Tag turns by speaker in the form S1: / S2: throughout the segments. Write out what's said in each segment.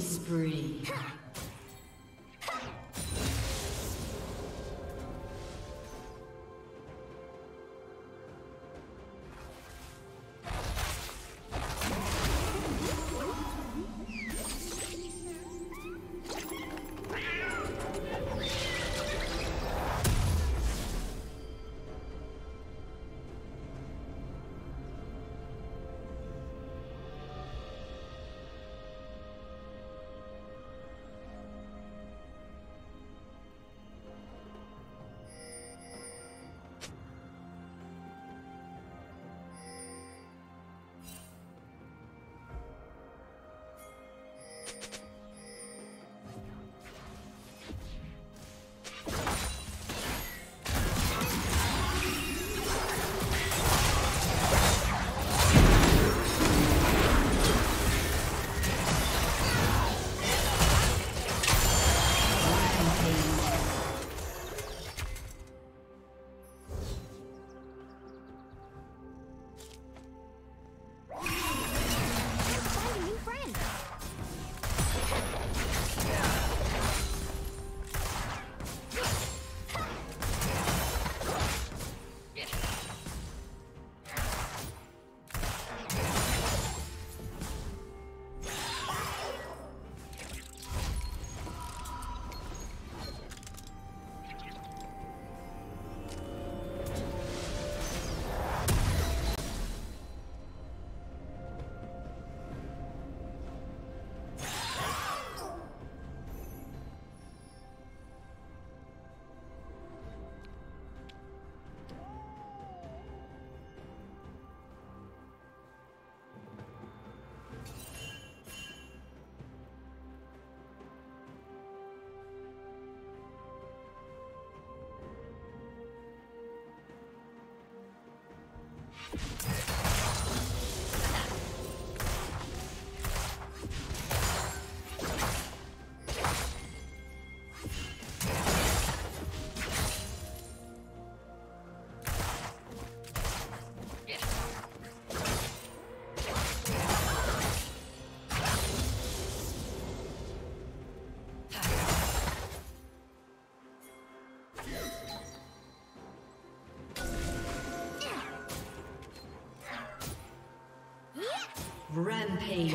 S1: Spree. Yeah. Rampage.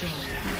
S1: shoulder.